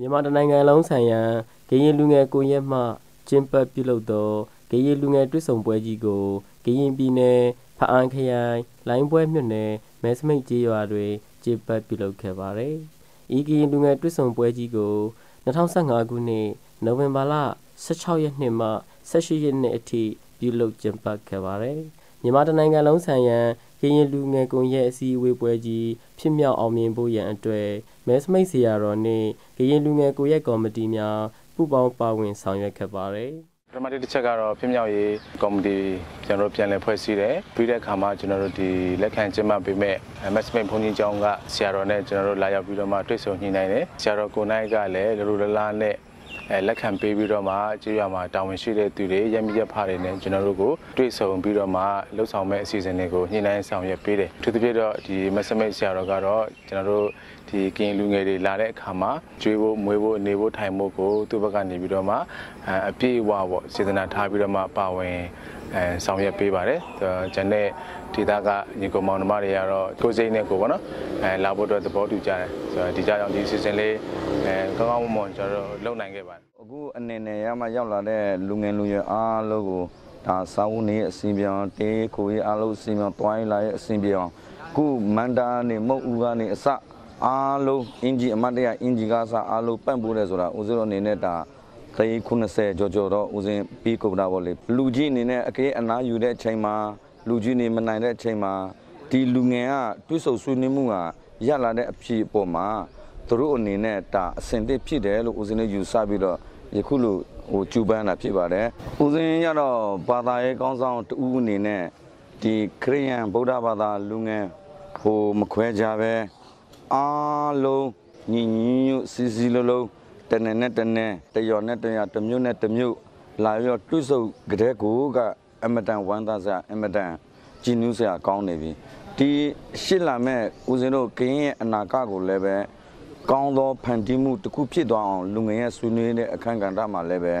မြန်မာတနိုင်ငံလုံးဆိုင်ရာဂရင်လူငယ်ကိုရက်မှကျင်းပပြုလုပ်သောဂရင်လူငယ်တွစ်ဆုံပွဲကြီးကိုဂရင်ပြည်နယ်ဖအံခရိုင်လိုင်းပွဲမြို့နယ်မဲစမိတ်ကျေးရွာတွင်ကျင်းပပြုလုပ်ခဲ့ပါသည်။ဤဂရင်လူငယ်တွစ်ဆုံပွဲကြီးကို2015ခုနှစ်နိုဝင်ဘာလ16ရက်နေ့မှ18ရက်နေ့အထိပြုလုပ်ကျင်းပခဲ့ပါသည်။မြန်မာတနိုင်ငံလုံးဆိုင်ရာ ကရင်လူငယ်ကွန်ရက်အစည်းအဝေးပွဲကြီးဖြစ်မြောက်အောင်မြင်ဖို့ရန်အတွက်မဲစမိတ်စီယာတော်နှင့်ကရင်လူငယ်ကိုရက်ကော်မတီများပူးပေါင်းပါဝင်ဆောင်ရွက်ခဲ့ပါတယ်ပထမတစ်ချက်ကတော့ဖြစ်မြောက်ရေးကော်မတီကျွန်တော်တို့ပြန်လည်ဖွဲ့စည်းတယ်ပြီးတဲ့အခါမှာကျွန်တော်တို့ဒီလက်ခံကျင်းပပေးမဲ့မက်စမိတ်ဘုန်းကြီးကျောင်းကဆရာတော်နဲ့ကျွန်တော်တို့လာရောက်ပြီးတော့မှတွေ့ဆုံညှိနှိုင်းတယ်ဆရာတော်ကိုနိုင်ကလည်းလူလူလလားနဲ့ အဲလက်ခံပေးပြီးတော့မှကြေးရွာမှာတာဝန်ရှိတဲ့သူတွေရမရက်ဖားတွေနဲ့ကျွန်တော်တို့ကိုတွေ့ဆုံပြီးတော့မှလှုပ်ဆောင်မဲ့အစီအစဉ်တွေကိုညှိနှိုင်းဆောင်ရွက်ပေးတယ်။သူတစ်ပြည့်တော့ဒီမက်စမိတ်ဆရာတော်ကတော့ကျွန်တော်တို့ဒီကင်လူငယ်တွေလာတဲ့အခါမှာကျွေးဖို့မွေးဖို့နေဖို့ထိုင်ဖို့ကိုသူ့ဘက်ကနေပြီးတော့မှအပြည့်အဝပေါ့စေတနာထားပြီးတော့မှပါဝင် အဲဆောင်ရွက်ပေးပါတယ်။ကျန်တဲ့ဒေသကညီကောင်မောင်နှမတွေကတော့ကိုယ်စိတ်နဲ့ကိုပေါ့နော်အဲလာဖို့အတွက်သဘောတူကြတယ်ဆိုတော့ဒီကြကြောင့်ဒီစီစဉ်လေးအဲကောင်းကောင်းမွန်မွန်ကျွန်တော်တို့လုပ်နိုင်ခဲ့ပါတယ်အခုအနေနဲ့ရမှရောက်လာတဲ့လူငယ်လူရွယ်အားလုံးကိုဒါစာဝတ်နေအစီပြောင်းတေးကိုရေးအားလုံးအစီပြောင်းတွိုင်းလာရဲ့အစီပြောင်းခုမန္တာနေမုတ်ဦးကနေအစအားလုံးအင်ဂျီအမတ်တရအင်ဂျီကစားအားလုံးပန့်ပိုးတယ်ဆိုတာဦးဇင်းတို့အနေနဲ့ဒါ သိ90ကျော်ကျော်တော့ဦးဇင်းပြီးကုန်တာပေါ့လေလူကြီးအနေနဲ့အကေးအနာယူတဲ့အချိန်မှာလူကြီးနေမနိုင်တဲ့အချိန်မှာဒီလူငယ်ကတွစ်ဆုံဆွေးနွေးမှုကရလာတဲ့အဖြစ်အပေါ်မှာသူတို့အနေနဲ့ဒါအဆင်သင့်ဖြစ်တယ်လို့ဦးဇင်းလေးယူဆပြီးတော့ယခုလိုဟိုကျူပန်းတာဖြစ်ပါတယ်ဦးဇင်းရတော့ဘာသာရေးကောင်းဆောင်တူအနေနဲ့ဒီခရိယန်ဗုဒ္ဓဘာသာလူငယ်ဟိုမခွဲကြပဲအားလုံးညီညီညွတ်စီစီလုံးလုံး တနေနဲ့တနေတရော်နဲ့တရတမျိုးနဲ့တမျိုးလာရောတွုဆုပ်ကြတဲ့ကိုကအမတန်ဝမ်းသာစရာအမတန်ကြည်နူးစရာကောင်းနေပြီဒီရှစ်လာမဲ့ဦးဇင်းတို့ကင်းရဲ့အနာကကိုလည်းပဲကောင်းသောဖန်တီးမှုတစ်ခုဖြစ်သွားအောင်လူငယ်ရဲ့ဆွေးနွေးတဲ့အခန်းကဏ္ဍမှာလည်းပဲ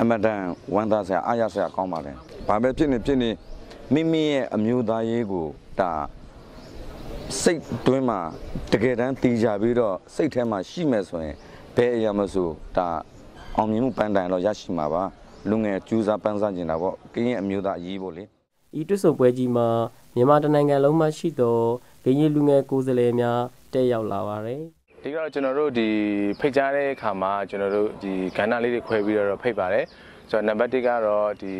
အမတန်ဝမ်းသာစရာအားရစရာကောင်းပါတယ်။ဘာပဲဖြစ်နေဖြစ်နေမိမိရဲ့အမျိုးသားရေးကိုဒါစိတ်တွင်းမှာတကယ်တမ်းတည်ကြပြီးတော့စိတ်ထဲမှာရှိမယ်ဆိုရင် ဘယ်အရာမဆိုဒါအောင်မြင်မှုပန်းတိုင်တော့ရရှိမှာပါလူငယ်ကျူးစားပန်းစားကျင်တာပေါ့ကင်းရဲ့အမျိုးသားအရေးပေါ့လေဤတွဆုံပွဲကြီးမှာမြန်မာတနိုင်ငံလုံးမှာရှိသောဂရင်လူငယ်ကိုယ်စားလှယ်များတက်ရောက်လာပါတယ်ဒီကတော့ကျွန်တော်တို့ဒီဖိတ်ကြားတဲ့အခါမှာကျွန်တော်တို့ဒီကဏ္ဍလေးတွေခွဲပြီးတော့ဖိတ်ပါတယ် ဆိုတော့နံပါတ်1ကတော့ဒီ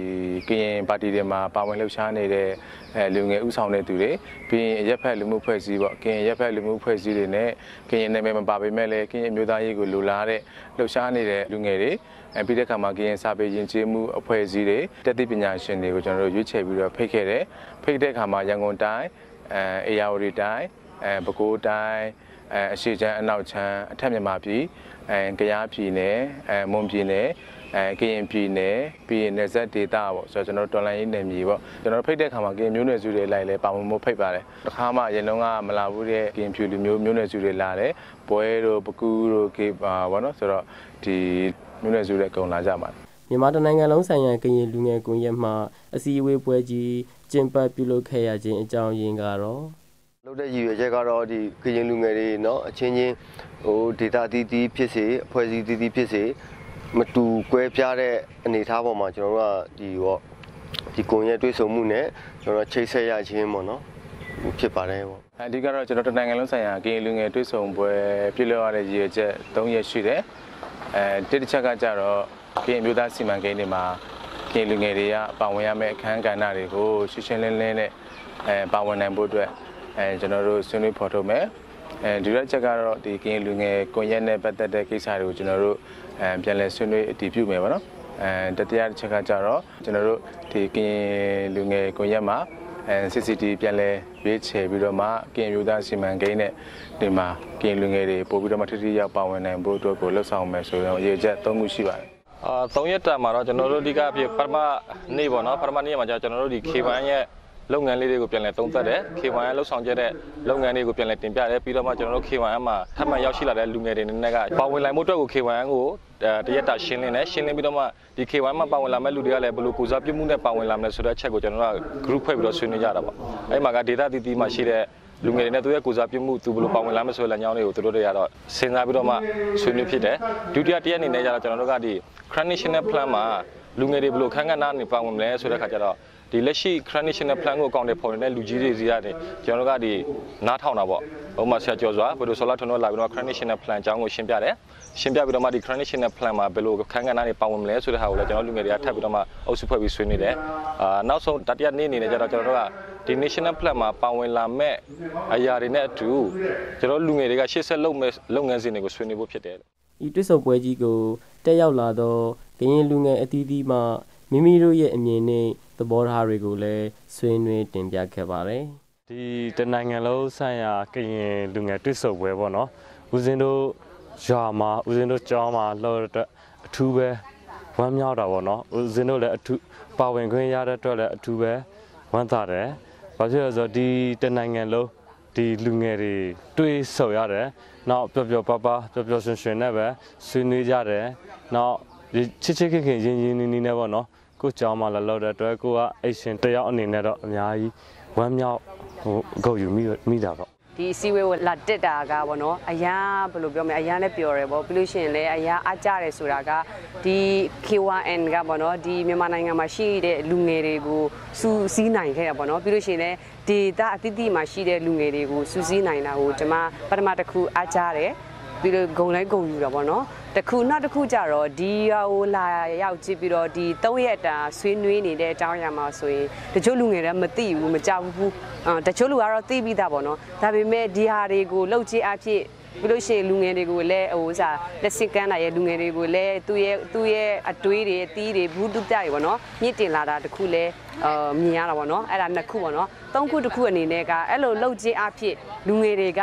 ကရင်ပါတီတွေမှာပါဝင်လှုပ်ရှားနေတဲ့အဲလူငယ်ဥဆောင်တဲ့သူတွေပြီးရင်ရက်ဖက်လူမှုဖွဲ့စည်းပေါ့ကရင်ရက်ဖက်လူမှုဖွဲ့စည်းတွေနဲ့ကရင်နာမည်မပါပေမဲ့လည်းကရင်မျိုးသားရေးကိုလိုလားတဲ့လှုပ်ရှားနေတဲ့လူငယ်တွေအဲပြီးတဲ့အခါမှာကရင်စာပေယဉ်ကျေးမှုအဖွဲ့အစည်းတွေတက်သည့်ပညာရှင်တွေကိုကျွန်တော်တို့ရွေးချယ်ပြီးတော့ဖိတ်ခဲ့တယ်ဖိတ်တဲ့အခါမှာရန်ကုန်တိုင်းအဲအေယာဝတီတိုင်းအဲပဲခူးတိုင်းအဲအရှိချမ်းအနောက်ချမ်းအထက်မြန်မာပြည်အဲကယားပြည်နယ်အဲမွန်ပြည်နယ် အဲကရင်ပြည်နယ်ပြီးရင်နယ်စပ်ဒေသပေါ့ဆိုတော့ကျွန်တော်တော်လိုင်းရေးနယ်မြေပေါ့ကျွန်တော်ဖိတ်တဲ့ခါမှာကရင်မျိုးနွယ်စုတွေလိုက်လဲပါဝင်မှုဖိတ်ပါတယ်တခါမှရေလုံးကမလာဘူးတဲ့ကရင်ဖြူလူမျိုးမျိုးနွယ်စုတွေလာတယ်ပွဲတို့ပကူးတို့ကေပါပေါ့နော်ဆိုတော့ဒီမျိုးနွယ်စုတွေအကုန်လာကြပါတယ်မြန်မာတနိုင်ငံလုံးဆိုင်ရာကရင်လူငယ်ကွန်ရက်မှအစည်းအဝေးပွဲကြီးကျင်းပပြုလုပ်ခဲ့ရခြင်းအကြောင်းရင်းကတော့လုပ်တဲ့ရည်ရွယ်ချက်ကတော့ဒီကရင်လူငယ်တွေเนาะအချင်းချင်းဟိုဒေတာတီးတီးဖြစ်စေအဖွဲ့အစည်းတီးတီးဖြစ်စေ မတူကွဲပြားတဲ့အနေအထားပေါ်မှာကျွန်တော်တို့ကဒီပေါ့ဒီကွန်ရက်တွေးဆုံမှုနဲ့ကျွန်တော်ချိတ်ဆက်ရခြင်းပေါ့နော်ဖြစ်ပါတယ်ပေါ့အဓိကတော့ကျွန်တော်တနိုင်ငံလုံးဆိုင်ရာကရင်လူငယ်တွေးဆုံပွဲပြုလုပ်ရတဲ့ရည်ရွယ်ချက်၃ရက်ရှိတယ်အဲတစ်တစ်ချက်ကကြတော့ကရင်မျိုးသားစီမံကိန်းတွေမှာကရင်လူငယ်တွေကပါဝင်ရမယ့်အခန်းကဏ္ဍတွေကိုရှင်းရှင်းလင်းလင်းနဲ့အဲပါဝင်နိုင်ဖို့အတွက်အဲကျွန်တော်တို့ဆွေးနွေးဖော်ထုတ်မယ် အဲဒီရက်ချက်ကတော့ဒီကရင်လူငယ်ကွန်ရက်နဲ့ပတ်သက်တဲ့ကိစ္စတွေကိုကျွန်တော်တို့အဲပြန်လည်ဆွေးနွေးအတည်ပြုမယ်ပေါ့နော်အဲတတိယတစ်ချက်ကကြတော့ကျွန်တော်တို့ဒီကရင်လူငယ်ကွန်ရက်မှာအဲ CCTV ပြန်လဲရွေးချယ်ပြီးတော့မှကရင်မျိုးသားစီမံကိန်းနဲ့ဒီမှာကရင်လူငယ်တွေပို့ပြီးတော့မှထိထိရောက်ပါဝင်နိုင်ဖို့အတွက်ကိုလှုပ်ဆောင်မယ်ဆိုတော့ရည်ချက်၃ခုရှိပါတယ်အာ၃ရက်တာမှာတော့ကျွန်တော်တို့အဓိကအဖြစ်ပထမနေ့ပေါ့နော်ပထမနေ့မှာကျကျွန်တော်တို့ဒီ K1 ရဲ့ လုပ်ငန်းလေးတွေကိုပြန်လည်သုံးသပ်တယ် K1 ရဲ့လှုပ်ဆောင်ချက်တဲ့လုပ်ငန်းတွေကိုပြန်လည်တင်ပြတယ်ပြီးတော့မှကျွန်တော်တို့ K1 မှာထပ်မံရောက်ရှိလာတဲ့လူငယ်တွေနဲ့ကပါဝင်လာမှုအတွက်ကို K1 ကိုတရက်တာရှင်းလင်းတယ်ရှင်းလင်းပြီးတော့မှဒီ K1 မှာပါဝင်လာမဲ့လူတွေကလည်းဘယ်လိုကိုစားပြုမှုနဲ့ပါဝင်လာမလဲဆိုတဲ့အချက်ကိုကျွန်တော်တို့က group ဖွဲ့ပြီးတော့ဆွေးနွေးကြတာပေါ့အဲ့မှာက data တီးတီးမှာရှိတဲ့လူငယ်တွေနဲ့သူရဲ့ကိုစားပြုမှုသူဘယ်လိုပါဝင်လာမလဲဆိုတဲ့လမ်းကြောင်းတွေကိုသူတို့တွေကတော့စဉ်းစားပြီးတော့မှဆွေးနွေးဖြစ်တယ်ဒုတိယတစ်ရက်အနေနဲ့ကျတော့ကျွန်တော်တို့ကဒီ Crown National Plan မှာလူငယ်တွေဘယ်လိုခန်းကဏ္ဍနေပါဝင်မလဲဆိုတဲ့ခါကျတော့ ဒီလက်ရှိ Crown National Plan ကိုအကောင့်တွေပေါ်နေတဲ့လူကြီးတွေစီကနေကျွန်တော်တို့ကဒီနားထောင်တာပေါ့ဥပမာဆရာကျော်စွာဘယ်လိုဆိုလာထွန်းတော့လာပြီးတော့ Crown National Plan အကြောင်းကိုရှင်းပြတယ်ရှင်းပြပြီးတော့မှဒီ Crown National Plan မှာဘယ်လိုခန်းကဏ္ဍတွေပါဝင်မလဲဆိုတဲ့ဟာကိုလည်းကျွန်တော်လူငယ်တွေကထပ်ပြီးတော့မှအုပ်စုဖွဲ့ပြီးဆွေးနွေးတယ်အာနောက်ဆုံးတတိယနေ့အနေနဲ့ကျတော့ကျွန်တော်တို့ကဒီ National Plan မှာပါဝင်လာမဲ့အရာတွေနဲ့အတူကျွန်တော်လူငယ်တွေကရှေ့ဆက်လုပ်မဲ့လုပ်ငန်းစဉ်တွေကိုဆွေးနွေးဖို့ဖြစ်တယ်ဤတွစ်ဆုံပွဲကြီးကိုတက်ရောက်လာသောကရင်လူငယ်အသီးသီးမှမိမိတို့ရဲ့အမြင်နဲ့ သဘောထားတွေကိုလည်းဆွေးနွေးတင်ပြခဲ့ပါတယ်ဒီတနိုင်ငံလုံးဆိုင်ရာကရင်လူငယ်တွေ့ဆုံပွဲပေါ့နော်ဦးဇင်းတို့ရွာမှာဦးဇင်းတို့ကျောင်းမှာလှော်တဲ့အတွက်အထူးပဲဝမ်းမြောက်တာပေါ့နော်ဦးဇင်းတို့လည်းအထူးပါဝင်ခွင့်ရတဲ့အတွက်လည်းအထူးပဲဝမ်းသာတယ်ဘာဖြစ်လဲဆိုတော့ဒီတနိုင်ငံလုံးဒီလူငယ်တွေတွေ့ဆုံရတယ်နောက်ပျော်ပျော်ပါပါပျော်ပျော်ရွှင်ရွှင်နဲ့ပဲဆွေးနွေးကြတယ်နောက်ဒီချစ်ချစ်ခင်ခင်ရင်းရင်းနီးနီးနဲ့ပေါ့နော် ကိုကျောင်းမှာလည်းလောက်တဲ့အတွက်ကိုကအိတ်ရှင်တယောက်အနေနဲ့တော့အများကြီးဝမ်းမြောက်ဟိုဂုဏ်ယူမိမိတာပေါ့ဒီအစည်းအဝေးကိုလာတက်တာကပေါ့နော်အရန်ဘယ်လိုပြောမလဲအရန်လည်းပျော်တယ်ပေါ့ပြီးလို့ရှိရင်လည်းအရန်အားကြတယ်ဆိုတာကဒီ K1N ကပေါ့နော်ဒီမြန်မာနိုင်ငံမှာရှိတဲ့လူငယ်တွေကိုစူးစီးနိုင်ခဲ့တာပေါ့နော်ပြီးလို့ရှိရင်လည်းဒေတာအတိအတိမှာရှိတဲ့လူငယ်တွေကိုစူးစီးနိုင်တာကိုကျွန်မပထမတစ်ခုအားကြတယ်ပြီးတော့ဂုံလိုက်ဂုံယူတာပေါ့နော် တခုနောက်တစ်ခုကြတော့ဒီဟာကိုလာရောက်ကြည့်ပြီးတော့ဒီ၃ရက်တာဆွေးနွေးနေတဲ့အကြောင်းအရာမှာဆိုရင်တချို့လူငယ်တွေမသိဘူးမကြောက်ဘူးအာတချို့လူကတော့သိပြီးသားပေါ့နော်ဒါပေမဲ့ဒီဟာတွေကိုလှုပ်ကြည့်အဖြစ်ပြီးလို့ရှိရင်လူငယ်တွေကိုလည်းဟိုဥစားလက်စစ်ကမ်းတာရဲ့လူငယ်တွေကိုလည်းသူ့ရဲ့သူ့ရဲ့အတွေးတွေအသီးတွေဘူးတုတ္တတွေပေါ့နော်မြင့်တင်လာတာတခုလည်းအာမြင်ရတာပေါ့နော်အဲ့ဒါနှစ်ခုပေါ့နော်သုံးခုတစ်ခုအနေနဲ့ကအဲ့လိုလှုပ်ကြည့်အဖြစ်လူငယ်တွေက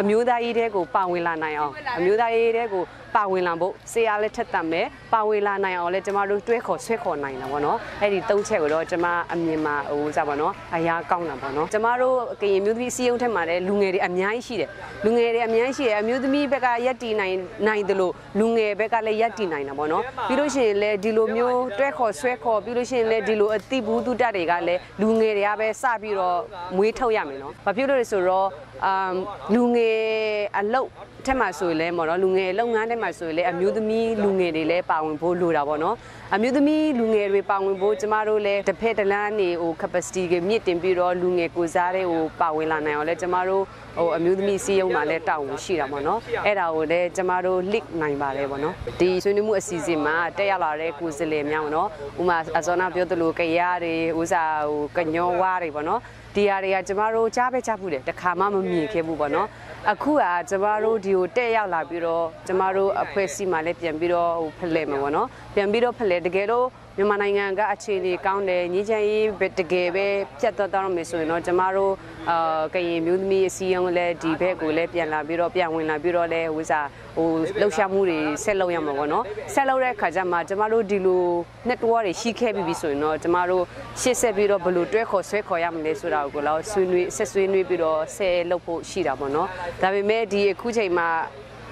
အမျိုးသားရေးတဲ့ကိုပါဝင်လာနိုင်အောင်အမျိုးသားရေးတဲ့ကို ပါဝင်လာဖို့ဆရာလည်းထက်တတ်မယ်ပါဝင်လာနိုင်အောင်လည်းကျမတို့တွဲခေါ်ဆွဲခေါ်နိုင်တာပေါ့နော်အဲ့ဒီသုံးချက်ကိုတော့ကျမအမြင်မှာဟိုစားပါနော်အရာကောင်းတာပေါ့နော်ကျမတို့ကရင်မျိုးသမီးစီယုံထက်မှာလည်းလူငယ်တွေအများကြီးရှိတယ်လူငယ်တွေအများကြီးရှိတယ်အမျိုးသမီးဘက်ကရက်တီနိုင်နိုင်တယ်လို့လူငယ်ဘက်ကလည်းရက်တီနိုင်တာပေါ့နော်ပြီးလို့ရှိရင်လည်းဒီလိုမျိုးတွဲခေါ်ဆွဲခေါ်ပြီးလို့ရှိရင်လည်းဒီလိုအတိဘူးတုတ္တတွေကလည်းလူငယ်တွေကပဲစပြီးတော့မွေးထုတ်ရမယ်နော်ဘာဖြစ်လို့လဲဆိုတော့အမ်လူငယ်အလုတ်ထက်မှဆိုရင်လည်းပေါ့နော်လူငယ်လုပ်ငန်းထဲမှာဆိုရင်လည်းအမျိုးသမီးလူငယ်တွေလည်းပါဝင်ဖို့လိုတာပေါ့နော် အမျိုးသမီးလူငယ်တွေပါဝင်ဖို့ကျမတို့လည်းတစ်ဖက်တစ်လမ်းနေဟို capacity ကိုမြင့်တင်ပြီးတော့လူငယ်ကိုစားတဲ့ဟိုပါဝင်လာနိုင်အောင်လည်းကျမတို့ဟိုအမျိုးသမီးစီးရုံးမှာလည်းတာဝန်ရှိတာပေါ့နော်အဲ့ဒါကိုလည်းကျမတို့ link နိုင်ပါတယ်ပေါ့နော်ဒီဆွေးနွေးမှုအစီအစဉ်မှာတက်ရောက်လာတဲ့ကိုယ်စားလှယ်များပေါ့နော်ဥမာအစောနာပြောသလိုကြရတွေဥစားဟိုကညောဝါတွေပေါ့နော်ဒီဟာတွေကကျမတို့ကြားပဲကြားဘူးတယ်တခါမှမမြင်ခဲ့ဘူးပေါ့နော်အခုကကျမတို့ဒီကိုတက်ရောက်လာပြီးတော့ကျမတို့အဖွဲ့အစည်းမှာလည်းပြန်ပြီးတော့ဟိုဖလှယ်မှာပေါ့နော်ပြန်ပြီးတော့ဖလှယ်တကယ်တော့မြန်မာနိုင်ငံကအခြေအနေကောင်းတယ်ညီချမ်းရေးတကယ်ပဲပြတ်သွားတော့မယ်ဆိုရင်တော့ကျမတို့အာကရင်မျိုးသမီးအစည်းအရုံးလည်းဒီဘက်ကိုလည်းပြန်လာပြီးတော့ပြန်ဝင်လာပြီးတော့လည်းဟိုစားဟိုလှုပ်ရှားမှုတွေဆက်လုပ်ရမှာပေါ့နော်ဆက်လုပ်တဲ့အခါကျမှကျမတို့ဒီလို network တွေရှိခဲ့ပြီးပြီဆိုရင်တော့ကျမတို့ရှေ့ဆက်ပြီးတော့ဘယ်လိုတွဲခေါ်ဆွဲခေါ်ရမလဲဆိုတာကိုလည်းဆွေးနွေးဆက်ဆွေးနွေးပြီးတော့ဆက်လုပ်ဖို့ရှိတာပေါ့နော်ဒါပေမဲ့ဒီအခုချိန်မှာ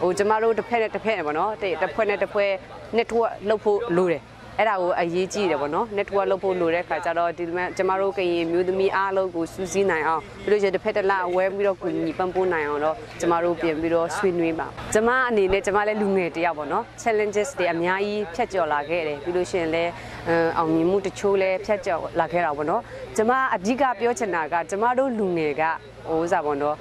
ဟိုကျမတို့တစ်ဖက်နဲ့တစ်ဖက်နဲ့ပေါ့နော်တစ်ဖွဲ့နဲ့တစ်ဖွဲ့ network လုပ်ဖို့လိုတယ် အဲ့ဒါကိုအရေးကြီးတယ်ပေါ့နော် network လုပ်ဖို့လိုတဲ့ခါကျတော့ဒီမှာကျမတို့ကရင်မျိုးသမီးအားလုံးကိုစူးစီးနိုင်အောင်ပြီးလို့ရှိရင်တစ်ဖက်တစ်လအဝဲပြီးတော့ကိုညီပန်းပိုးနိုင်အောင်တော့ကျမတို့ပြင်ပြီးတော့ဆွေးနွေးပါကျမအနေနဲ့ကျမလည်းလူငယ်တယောက်ပေါ့နော် challenges တွေအများကြီးဖြတ်ကျော်လာခဲ့တယ်ပြီးလို့ရှိရင်လည်းအောင်မြင်မှုတချို့လည်းဖြတ်ကျော်လာခဲ့တာပေါ့နော်ကျမအဓိကပြောချင်တာကကျမတို့လူငယ်ကဟိုဥစားပေါ့နော်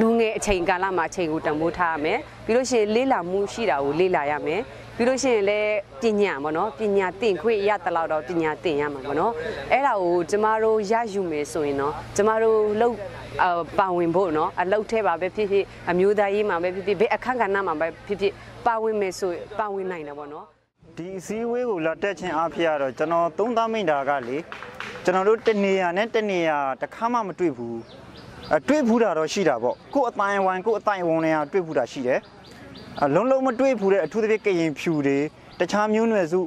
လူငယ်အချိန်ကာလမှာအချိန်ကိုတန်ဖိုးထားရမယ်ပြီးလို့ရှိရင်လေးလာမှုရှိတာကိုလေးလာရမယ်ပြီးလို့ရှိရင်လည်းပညာပေါ့နော်ပညာသင်ခွင့်ရတလောက်တော့ပညာသင်ရမှာပေါ့နော်အဲ့ဒါကိုကျမတို့ရယူမယ်ဆိုရင်တော့ကျမတို့လောက်အပါဝင်ဖို့နော်အလောက်ထဲပါပဲဖြစ်ဖြစ်အမျိုးသားရေးမှာပဲဖြစ်ဖြစ်ဘယ်အခန့်ကဏ္ဍမှာပဲဖြစ်ဖြစ်ပါဝင်မယ်ဆိုပါဝင်နိုင်တယ်ပေါ့နော်ဒီအစည်းအဝေးကိုလာတက်ခြင်းအားဖြင့်ကတော့ကျွန်တော်သုံးသားမိန်တာကလေကျွန်တော်တို့တနေရာနဲ့တနေရာတစ်ခါမှမတွေ့ဘူးအ တွေ့ဘူးတာတော့ရှိတာပေါ့ကို့အတိုင်းဝိုင်းကို့အတိုင်းဝုံတွေကတွေ့ဘူးတာရှိတယ်အလုံးလုံးမတွေ့ဘူးတဲ့အထူးသဖြင့်ကရင်ဖြူတွေတခြားမျိုးနွယ်စု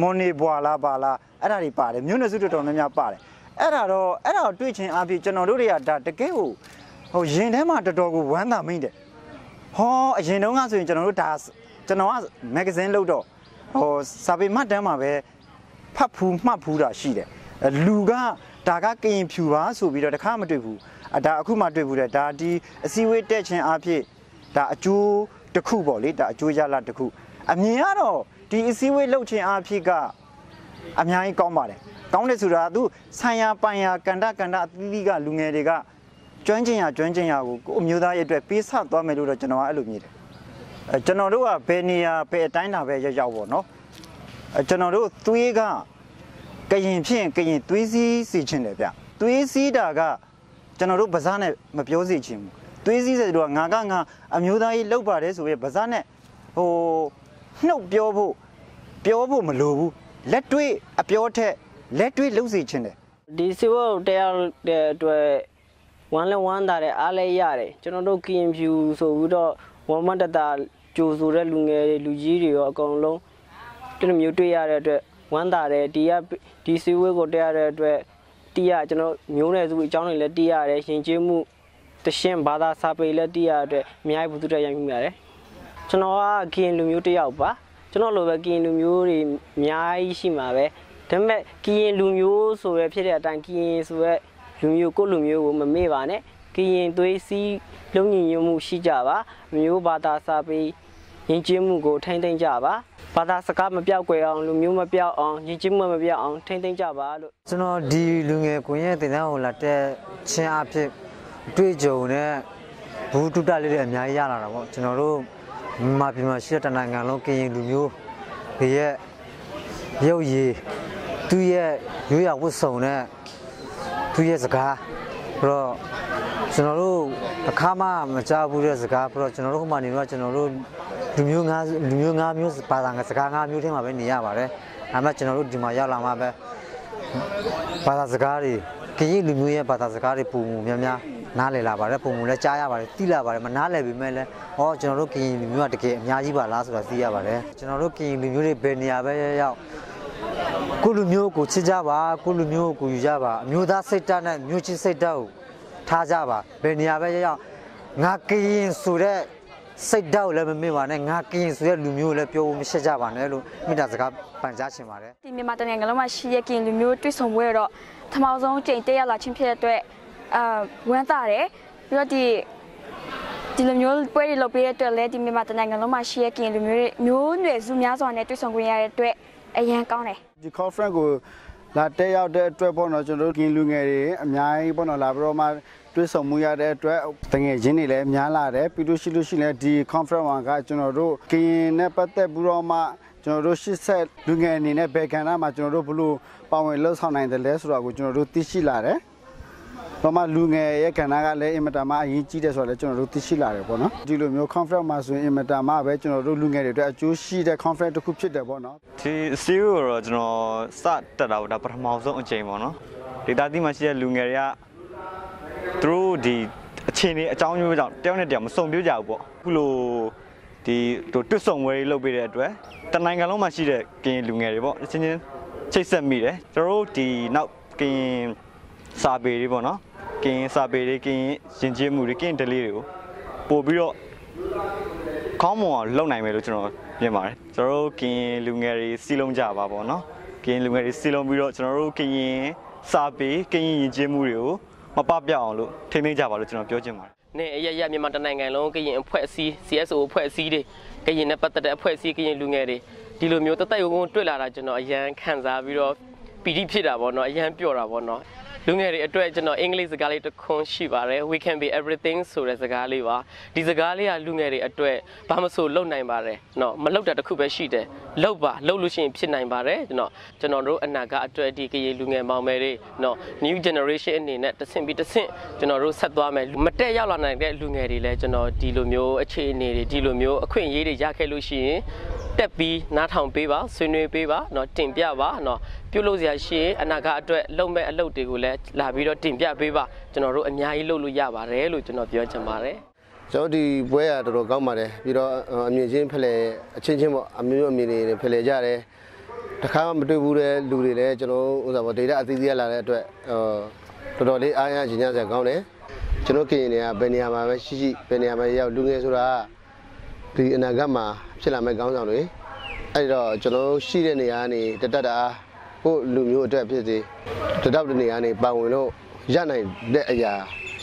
မွန်နေဘွာလာပါလာအဲ့ဒါတွေပါတယ်မျိုးနွယ်စုတော်တော်များများပါတယ်အဲ့ဒါတော့အဲ့ဒါကိုတွေ့ခြင်းအားဖြင့်ကျွန်တော်တို့တွေကဒါတကယ်ကိုဟိုရင်ထဲမှာတော်တော်ကိုဝမ်းသာမိတယ်ဟောအရင်တုန်းကဆိုရင်ကျွန်တော်တို့ဒါကျွန်တော်ကမဂ္ဂဇင်းလုပ်တော့ဟိုစာပေမှတ်တမ်းမှာပဲဖတ်ဖူးမှတ်ဖူးတာရှိတယ်လူကဒါကကရင်ဖြူပါဆိုပြီးတော့တခါမတွေ့ဘူးအ ဒါအခုမှတွေ့ဘူးတဲ့ဒါဒီအစည်းအဝေးတက်ခြင်းအဖြစ်ဒါအကျိုးတစ်ခုပေါ့လေဒါအကျိုးရလဒ်တစ်ခုအမြင်ကတော့ဒီအစည်းအဝေးလှုပ်ခြင်းအဖြစ်ကအများကြီးကောင်းပါတယ်ကောင်းတယ်ဆိုတာသူဆိုင်ရာပိုင်ရာကန္တကန္တအသီးသီးကလူငယ်တွေကကျွမ်းကျင်ရကျွမ်းကျင်ရကိုကိုအမျိုးသားရဲ့အတွက်ပေးဆသွားမယ်လို့တော့ကျွန်တော်ကအဲ့လိုမြင်တယ်အဲကျွန်တော်တို့ကဘယ်နေရာဘယ်အတိုင်းတာပဲရောက်ရောက်ပေါ့နော်အဲကျွန်တော်တို့သွေးကကရင်ဖြစ်ရင်ကရင်သွေးစည်းစီခြင်းတယ်ဗျသွေးစည်းတာက ကျွန်တော်တို့ဗဇာနဲ့မပြောစီခြင်းဘူးသွေးစည်းဆိုတော့ငါကငါအမျိုးသားကြီးလောက်ပါတယ်ဆိုပြီးဗဇာနဲ့ဟိုနှုတ်ပြောဖို့ပြောဖို့မလိုဘူးလက်တွေ့အပြောထက်လက်တွေ့လှုပ်စီခြင်းတယ်ဒီစီဝတ်တရားတဲ့အတွက်ဝမ်းလဲဝမ်းသာတဲ့အားလဲရတယ်ကျွန်တော်တို့ KN view ဆိုပြီးတော့ဝမ်းမတတာကြိုဆိုတဲ့လူငယ်တွေလူကြီးတွေရောအကုန်လုံးဒီလိုမျိုးတွေ့ရတဲ့အတွက်ဝမ်းသာတယ်ဒီကဒီစီဝတ်ကိုတက်ရတဲ့အတွက် တီးရကျွန်တော်မျိုးနယ်စုအကြောင်းတွေလည်းတီးရတယ်ရှင်ကျေးမှုတရှင်းဘာသာစာပေလည်းတီးရတဲ့အတွက်အများကြီးဘုသူတက်ရမိပါတယ်ကျွန်တော်က KN လူမျိုးတစ်ယောက်ပါကျွန်တော်လိုပဲ KN လူမျိုးတွေအများကြီးရှိမှာပဲဒါပေမဲ့ကရင်လူမျိုးဆိုရဖြစ်တဲ့အတိုင်းကရင်ဆိုရလူမျိုးကိုယ့်လူမျိုးကိုမမေ့ပါနဲ့ကရင်သွေးစည်းလုံးညီညွတ်မှုရှိကြပါမျိုးဘာသာစာပေယဉ်ကျေးမှုကိုထိမ့်သိမ့်ကြပါ ဘာသာစကားမပြောက်ကွယ်အောင်လူမျိုးမပြောက်အောင်ယဉ်ကျေးမှုမပြောက်အောင်ထိမ့်သိမ့်ကြပါလို့ကျွန်တော်ဒီလူငယ်ကွန်ရက်တင်တန်းကိုလာတက်ချင်းအဖြစ်အတွေ့အကြုံနဲ့ဘူးတုတလေးတွေအများကြီးရလာတာပေါ့ကျွန်တော်တို့မြန်မာပြည်မှာရှိတဲ့တနိုင်ငံလုံးကရင်လူမျိုးတွေရဲ့ရုပ်ရည်သူရဲ့ရိုးရာဝတ်စုံနဲ့သူရဲ့စကားပြီးတော့ကျွန်တော်တို့အခါမှမကြားဘူးတဲ့စကားပြီးတော့ကျွန်တော်တို့ဟိုမှာနေတော့ကျွန်တော်တို့ လူမျိုးငါးလူမျိုးငါးမျိုးဘာသာငါစကားငါးမျိုးထဲမှာပဲနေရပါတယ်ဒါမှကျွန်တော်တို့ဒီမှာရောက်လာမှပဲဘာသာစကားတွေကရင်လူမျိုးရဲ့ဘာသာစကားတွေပုံမှုများများနားလည်လာပါတယ်ပုံမှုလည်းကြားရပါတယ်သိလာပါတယ်မနားလည်ပေမဲ့လည်းဩကျွန်တော်တို့ကရင်လူမျိုးကတကယ်အများကြီးပါလားဆိုတာသိရပါတယ်ကျွန်တော်တို့ကရင်လူမျိုးတွေဘယ်နေရာပဲရောက်ကိုလူမျိုးကိုချစ်ကြပါကိုလူမျိုးကိုယူကြပါအမျိုးသားစိတ်ဓာတ်နဲ့မျိုးချင်းစိတ်ဓာတ်ကိုထားကြပါဘယ်နေရာပဲရောက်ငါကရင်ဆိုတဲ့ စိတ်ဓာတ်ကိုလည်းမမေ့ပါနဲ့ငါကရင်ဆိုတဲ့လူမျိုးကိုလည်းပြောဖို့မရှိကြပါနဲ့လို့မိသားစကားပန်ကြားချင်ပါတယ်ဒီမြန်မာတနိုင်ငံလုံးမှာရှိရကင်လူမျိုးတွေ့ဆုံပွဲတော့ထမောက်ဆုံးကြိမ်တက်ရောက်လာခြင်းဖြစ်တဲ့အတွက်အာဝမ်းသာတယ်ပြီးတော့ဒီဒီလိုမျိုးပွဲတွေလုပ်ပေးတဲ့အတွက်လည်းဒီမြန်မာတနိုင်ငံလုံးမှာရှိရကင်လူမျိုးတွေမျိုးနွယ်စုများစွာနဲ့တွေ့ဆုံခွင့်ရတဲ့အတွက်အရန်ကောင်းတယ်ဒီ conference ကိုလာတက်ရောက်တဲ့အတွက်ပေါ့နော်ကျွန်တော်တို့ကင်းလူငယ်တွေအများကြီးပေါ့နော်လာပြီးတော့မှ တွေ့ဆုံမှုရတဲ့အတွက်တငယ်ချင်းတွေလည်းများလာတယ်ပြီးလို့ရှိလို့ရှိရင်လည်းဒီ conference မှာကကျွန်တော်တို့ကင်းနဲ့ပတ်သက်ပြီးတော့မှကျွန်တော်တို့ရှစ်ဆက်လူငယ်အနေနဲ့ဘယ်ကဏ္ဍမှာကျွန်တော်တို့ဘလို့ပါဝင်လှုပ်ဆောင်နိုင်တယ်လဲဆိုတာကိုကျွန်တော်တို့သိရှိလာတယ်။တော့မှလူငယ်ရဲ့ကဏ္ဍကလည်းအင်မတန်မှအရေးကြီးတယ်ဆိုတော့လည်းကျွန်တော်တို့သိရှိလာတယ်ပေါ့နော်။ဒီလိုမျိုး conference မှာဆိုရင်အင်မတန်မှပဲကျွန်တော်တို့လူငယ်တွေအတွက်အကျိုးရှိတဲ့ conference တစ်ခုဖြစ်တယ်ပေါ့နော်။ဒီအစည်းအဝေးကိုတော့ကျွန်တော်စတက်တာပေါ့ဒါပထမဆုံးအကြိမ်ပေါ့နော်ဒေတာတိမှာရှိတဲ့လူငယ်တွေက သူတို့ဒီအခြေအနေအကြောင်းမျိုးကြောင့်တယောက်နဲ့တယောက်မစုံပြကြဘူးပေါ့အခုလိုဒီတို့တွတ်ဆုံဝဲလုပ်ပေးတဲ့အတွက်တနိုင်ငံလုံးမှာရှိတဲ့ကရင်လူငယ်တွေပေါ့အချင်းချင်းချိတ်ဆက်မိတယ်ကျွန်တော်တို့ဒီနောက်ကရင်စာပေတွေပေါ့နော်ကရင်စာပေတွေကရင်ရင်ကျေးမှုတွေကရင်ဒလေးတွေကိုပို့ပြီးတော့ခေါင်းမွန်အောင်လုပ်နိုင်မယ်လို့ကျွန်တော်မြင်ပါတယ်ကျွန်တော်တို့ကရင်လူငယ်တွေစီလုံးကြပါပေါ့နော်ကရင်လူငယ်တွေစီလုံးပြီးတော့ကျွန်တော်တို့ကရင်စာပေကရင်ယဉ်ကျေးမှုတွေကို မပပျောက်အောင်လို့ထိမ့်သိမ်းကြပါလို့ကျွန်တော်ပြောချင်ပါတယ်နဲ့အရရမြန်မာတနိုင်ငံလုံးကရင်အဖွဲ့အစည်း CSO အဖွဲ့အစည်းတွေကရင်နဲ့ပတ်သက်တဲ့အဖွဲ့အစည်းကရင်လူငယ်တွေဒီလိုမျိုးတသက်ရုံတွေ့လာတာကျွန်တော်အရန်ခံစားပြီးတော့ပီတိဖြစ်တာပေါ့နော်အရန်ပျော့တာပေါ့နော် လူငယ်တွေအတွက်ကျွန်တော်အင်္ဂလိပ်စကားလေးတစ်ခွန်းရှိပါတယ် we can be everything ဆိုတဲ့စကားလေးပါဒီစကားလေးကလူငယ်တွေအတွက်ဘာမဆိုလုပ်နိုင်ပါတယ်เนาะမလုပ်တာတစ်ခုပဲရှိတယ်လုပ်ပါလုပ်လို့ရှိရင်ဖြစ်နိုင်ပါတယ်ကျွန်တော်ကျွန်တော်တို့အနာဂတ်အတွက်ဒီကရေလူငယ်မောင်မယ်တွေเนาะ new generation အနေနဲ့တစ်ဆင့်ပြီးတစ်ဆင့်ကျွန်တော်တို့ဆက်သွားမယ်မတက်ရောက်လာနိုင်တဲ့လူငယ်တွေလည်းကျွန်တော်ဒီလိုမျိုးအခြေအနေတွေဒီလိုမျိုးအခွင့်အရေးတွေရခဲ့လို့ရှိရင် တက်ပြီးနားထောင်ပေးပါဆွေးနွေးပေးပါเนาะတင်ပြပါเนาะပြုလုပ်စရာရှိရင်အနာဂတ်အတွက်လုပ်မဲ့အလုပ်တွေကိုလည်းလာပြီးတော့တင်ပြပေးပါကျွန်တော်တို့အများကြီးလုပ်လို့ရပါတယ်လို့ကျွန်တော်ပြောချင်ပါတယ် ကျွန်တော်ဒီပွဲကတော်တော်ကောင်းပါတယ်ပြီးတော့အမြင်ချင်းဖလှယ်အချင်းချင်းပေါ့အမျိုးမျိုးအမြင်တွေဖလှယ်ကြတယ်တခါမှမတွေ့ဘူးတဲ့လူတွေလည်းကျွန်တော်ဥစ္စာပေါ့ဒေတာအသီးသီးရလာတဲ့အတွက်တော်တော်လေးအားရခြင်းကြစရာကောင်းတယ်ကျွန်တော်ကရင်တွေကဘယ်နေရာမှာပဲရှိရှိဘယ်နေရာမှာရောက်လူငယ်ဆိုတာ ဒီအနာဂတ်မှာဖြစ်လာမယ့်ကောင်းဆောင်တွေအဲ့တော့ကျွန်တော်ရှိတဲ့နေရာကနေတတက်တာကိုလူမျိုးအတွက်ဖြစ်စေတတောက်တဲ့နေရာကနေပါဝင်လို့ရနိုင်တဲ့အရာ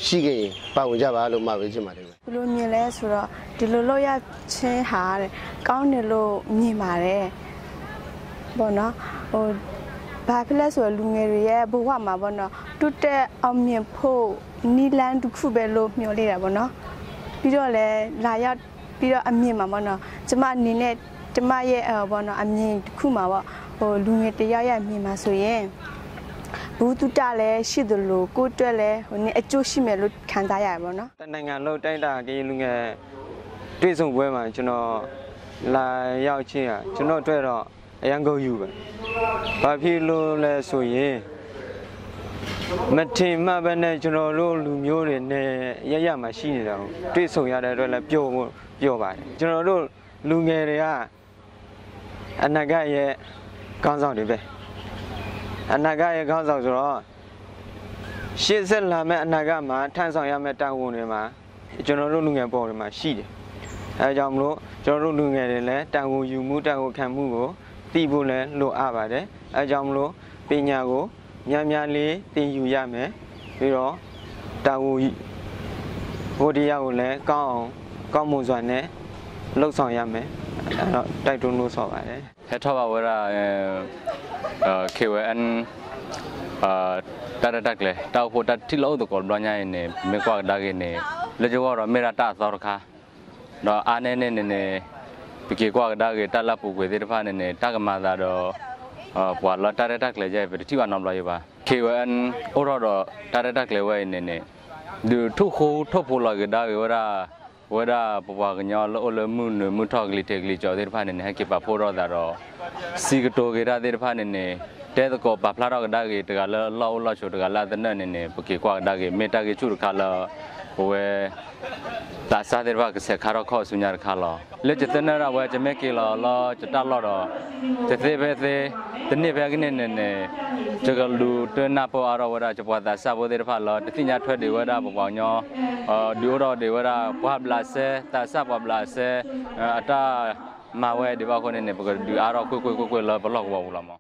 ရှိခဲ့ရင်ပါဝင်ကြပါလို့မှာပေးချင်ပါတယ်ဗျဘယ်လိုမြင်လဲဆိုတော့ဒီလိုလောက်ရချင်းဟာတဲ့ကောင်းတယ်လို့မြင်ပါတယ်ပေါ့နော်ဟိုဘာဖြစ်လဲဆိုတော့လူငယ်တွေရဲ့ဘဝမှာပေါ့နော်တွတ်တက်အောင်မြင်ဖို့နီလန်တစ်ခုပဲလို့မျှော်လင့်တာပေါ့နော်ပြီးတော့လည်းလာရောက် ပြီးတော့အမြင်မှာပေါ့နော်ကျမအနေနဲ့ကျမရဲ့အပေါ့နော်အမြင်တစ်ခုမှာပေါ့ဟိုလူငယ်တယောက်ရဲ့အမြင်မှာဆိုရင်ဘူးတုတလည်းရှိသလိုကိုယ့်အတွက်လည်းဟိုနေအကျိုးရှိမယ်လို့ခံစားရတယ်ပေါ့နော်တနိုင်ငံလုံးတိုက်တာကရင်လူငယ်တွေ့ဆုံပွဲမှာကျွန်တော်လာရောက်ချင်းอ่ะကျွန်တော်အတွက်တော့အရန်ကုန်ယူပဲ။ဘာဖြစ်လို့လဲဆိုရင် မထင်မှတ်ပဲနဲ့ကျွန်တော်တို့လူမျိုးတွေနဲ့ရရမှာရှိနေတာကိုတွေ့ဆုံရတဲ့အတွက်လည်းပျော်ဖို့ပျော်ပါတယ်။ကျွန်တော်တို့လူငယ်တွေကအနာဂတ်ရဲ့ခေါင်းဆောင်တွေပဲ။အနာဂတ်ရဲ့ခေါင်းဆောင်ဆိုတော့ရှေ့ဆက်လာမယ့်အနာဂတ်မှာထမ်းဆောင်ရမယ့်တာဝန်တွေမှာကျွန်တော်တို့လူငယ်ပေါ်တွေမှာရှိတယ်။အဲဒါကြောင့်မလို့ကျွန်တော်တို့လူငယ်တွေလည်းတာဝန်ယူမှုတာဝန်ခံမှုကိုသိဖို့လည်းလိုအပ်ပါတယ်။အဲဒါကြောင့်မလို့ပညာကို များများလေးသင်ယူရမယ်။ပြီးတော့တာဝန်ဟိုတရားကိုလည်းကောင်းအောင်ကောင်းမွန်စွာနဲ့လှုပ်ဆောင်ရမယ်။အဲတော့တိုက်တွန်းလို့ဆိုပါတယ်။ Het har varit eh KWN eh tara takle tau po tat tilo to kol blanya ne me kwa dage ne le jo ro mera ta sor kha do ane ne ne ne pike kwa dage ta la pu kwe de pha ne ne ta ka ma da do pwa la tara takle jai pe ti wa nam la yo ba KWN oro do tara takle wa ne ne du thu kho tho po la ge dage wa ဝဒပပကညောလောလမှုနမှုထောက်ကလေးတက်ကလေးကြော်တဲ့ဖာနေနေဟကေပါဖိုတော့တာတော့စီကတိုကေရတဲ့ဖာနေနေ တဲတကောပါဖလာတော့ကဒါကေတကလောလောလောချိုတကလာတဲ့နေနေပကေကွာဒါကေမေတာကေချူခါလာဝဲတာစားတဲ့ဘာကစခါရခောဆုညာခါလာလက်ကျတဲ့နရဝဲချမဲကေလာလောချတလောတော့တသေးပဲသေးတနေ့ပဲကနေနေနေတကလူတနာပေါ်အရောဝဒချပွားတာစာဘတဲ့ဖာလောတတိညာထွက်တွေဝဒပပောင်ညောအော်ဒီရောတွေဝဒပွားဘလာဆေတာစပွားဘလာဆေအတာမာဝဲဒီဘာခေါနေနေပကဒီအရောကွကွကွကွလောဘလောကဘောလာမ